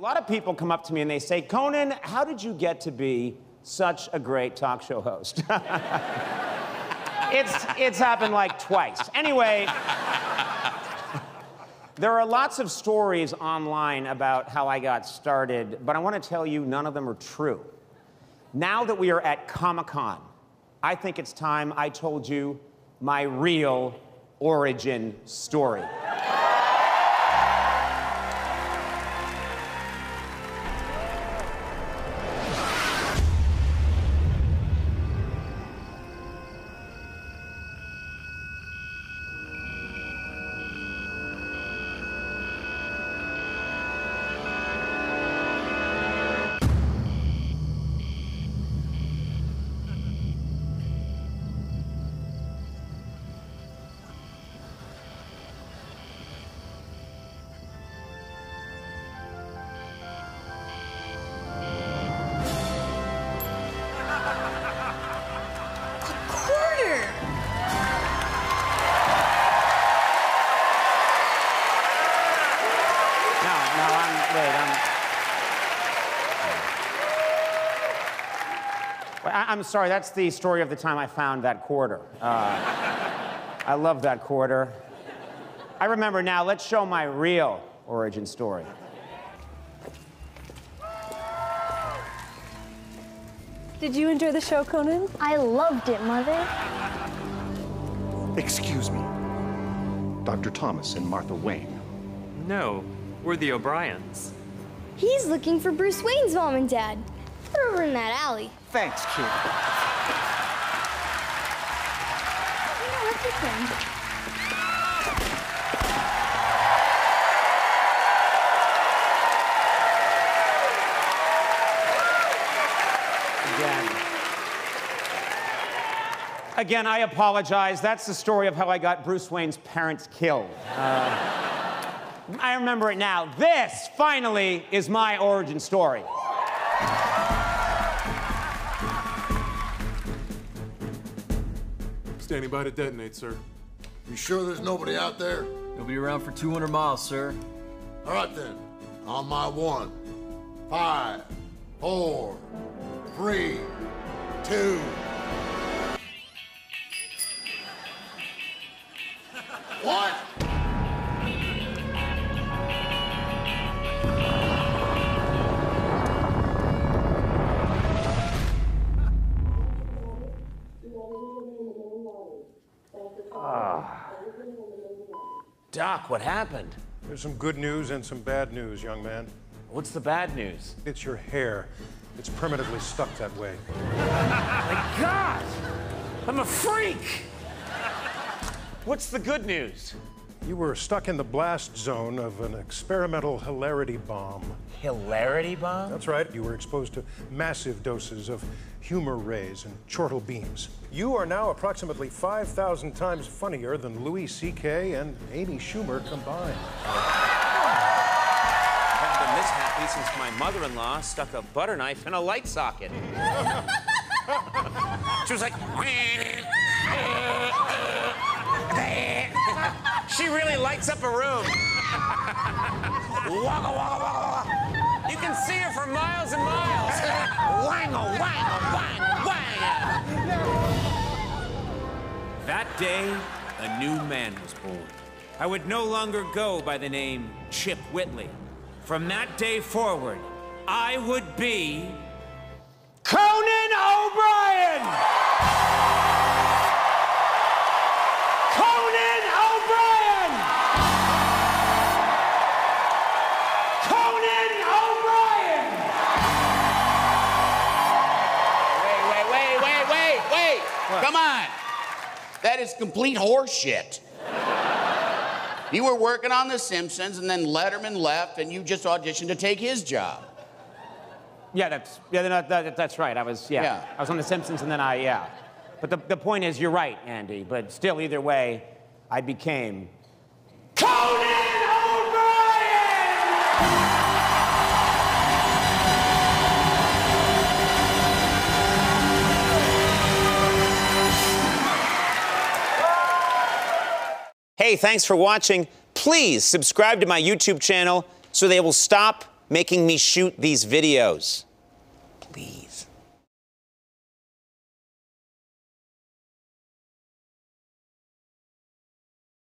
A lot of people come up to me and they say, Conan, how did you get to be such a great talk show host? it's, it's happened like twice. Anyway, there are lots of stories online about how I got started, but I want to tell you none of them are true. Now that we are at Comic Con, I think it's time I told you my real origin story. Wait, I, am sorry, that's the story of the time I found that quarter. Uh, I love that quarter. I remember now, let's show my real origin story. Did you enjoy the show, Conan? I loved it, Mother. Excuse me. Dr. Thomas and Martha Wayne. No, we're the O'Briens. He's looking for Bruce Wayne's mom and dad. They're over in that alley. Thanks, kid. Yeah, look at them. Again. Again, I apologize. That's the story of how I got Bruce Wayne's parents killed. Uh, I remember it now. This, finally, is my origin story. Standing by to detonate, sir. You sure there's nobody out there? Nobody around for 200 miles, sir. All right then. On my one, five, four, three, two. Ah. Doc, what happened? There's some good news and some bad news, young man. What's the bad news? It's your hair. It's primitively stuck that way. My God! I'm a freak! What's the good news? You were stuck in the blast zone of an experimental hilarity bomb. Hilarity bomb? That's right. You were exposed to massive doses of humor rays and chortle beams. You are now approximately 5,000 times funnier than Louis C.K. and Amy Schumer combined. I haven't been this happy since my mother-in-law stuck a butter knife in a light socket. she was like, she really lights up a room. wagga, wagga, wagga, wagga. You can see her for miles and miles. Wango, wango, wang, wang. That day, a new man was born. I would no longer go by the name Chip Whitley. From that day forward, I would be. Conan O'Brien! Come on. That is complete horseshit. you were working on The Simpsons, and then Letterman left, and you just auditioned to take his job. Yeah, that's yeah, that, that, that's right. I was yeah, Yeah. I was on The Simpsons, and then I yeah. But the, the point is, you're right, Andy. But still, either way, I became Hey, thanks for watching. Please subscribe to my YouTube channel so they will stop making me shoot these videos. Please.